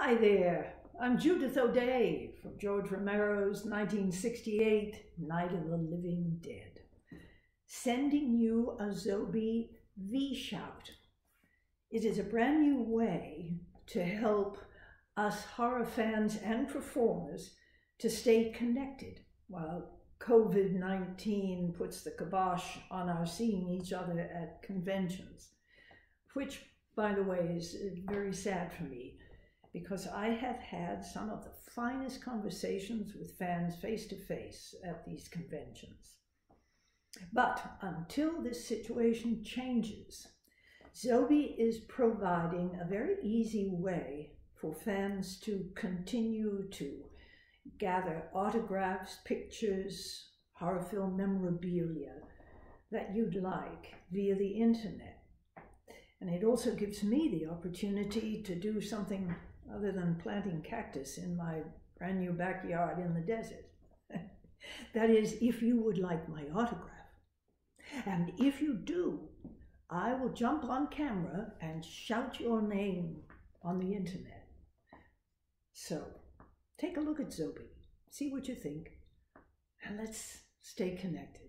Hi there, I'm Judith O'Dea from George Romero's 1968 Night of the Living Dead, sending you a Zobie vShout. It is a brand new way to help us horror fans and performers to stay connected while COVID-19 puts the kibosh on our seeing each other at conventions, which, by the way, is very sad for me because I have had some of the finest conversations with fans face to face at these conventions. But until this situation changes, Zobie is providing a very easy way for fans to continue to gather autographs, pictures, horror film memorabilia that you'd like via the internet. And it also gives me the opportunity to do something other than planting cactus in my brand new backyard in the desert. that is, if you would like my autograph. And if you do, I will jump on camera and shout your name on the internet. So, take a look at Zobie, see what you think, and let's stay connected.